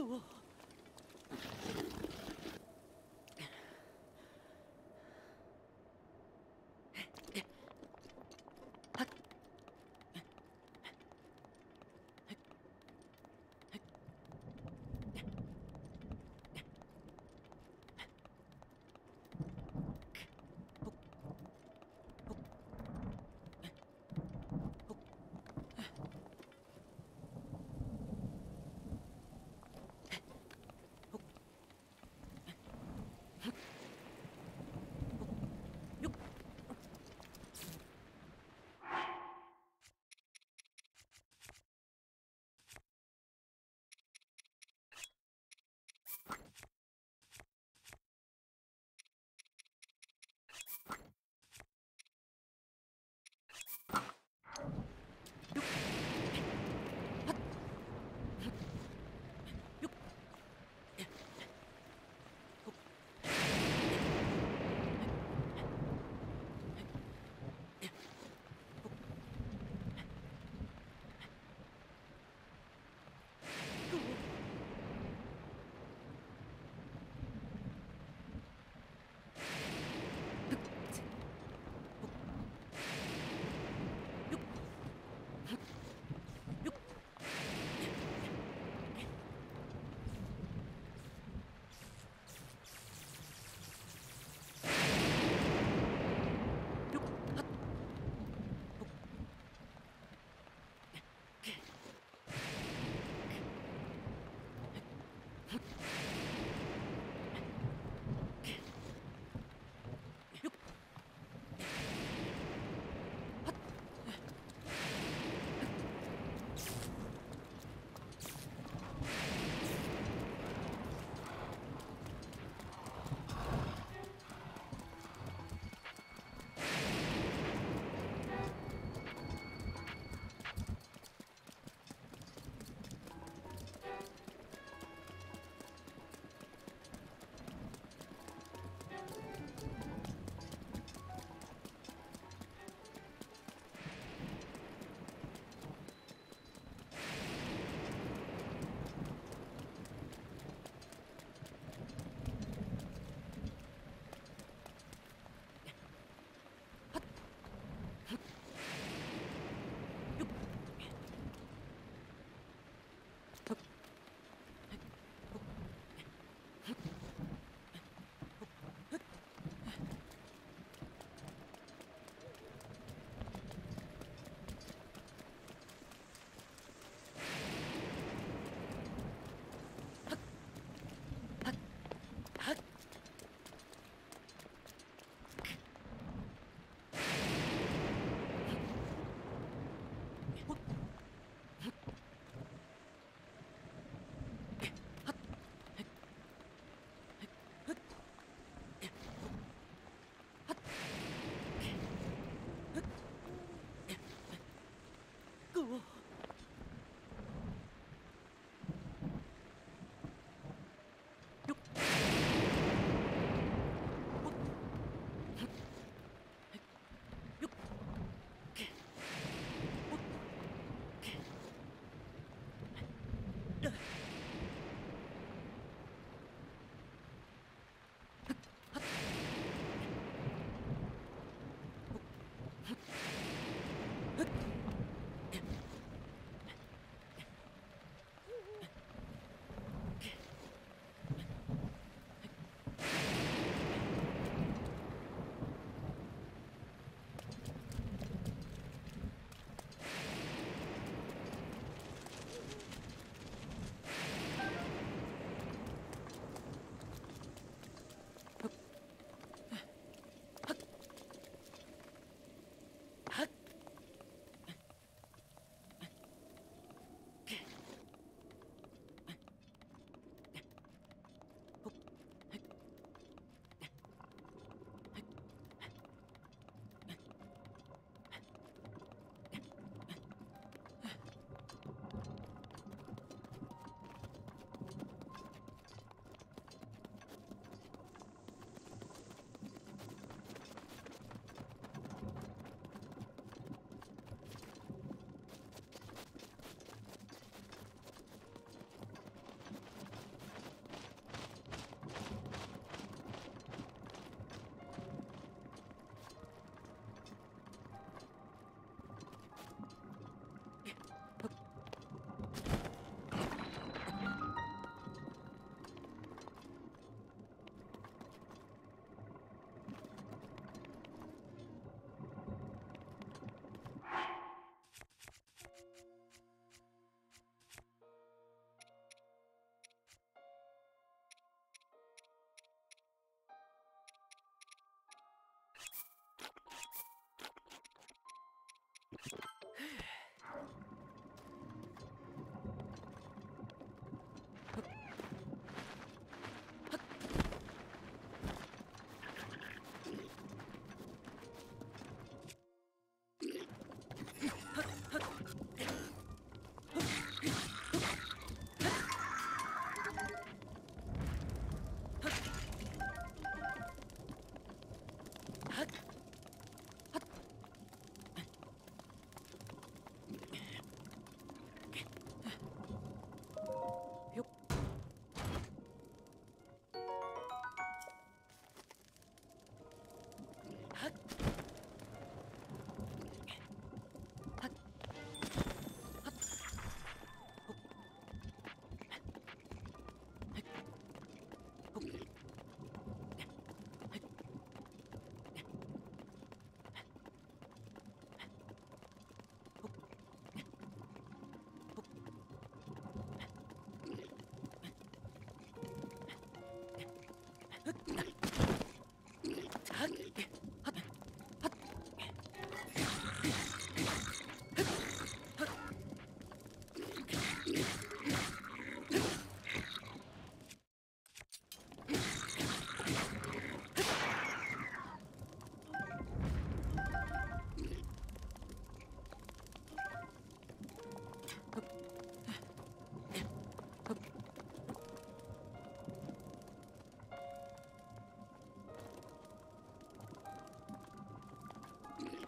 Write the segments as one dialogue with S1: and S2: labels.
S1: school.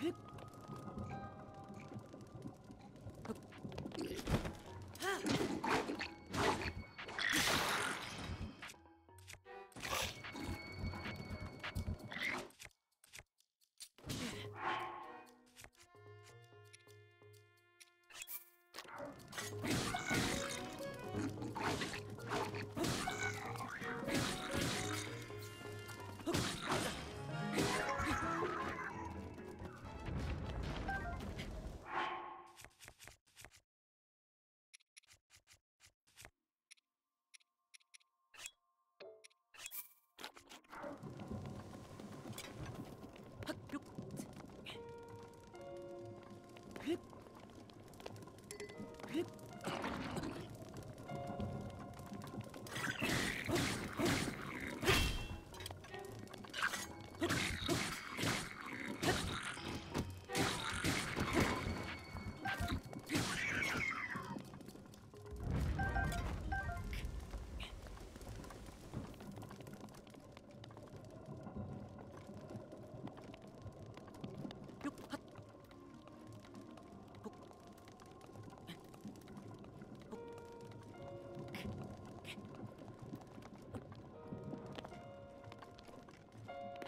S1: Pip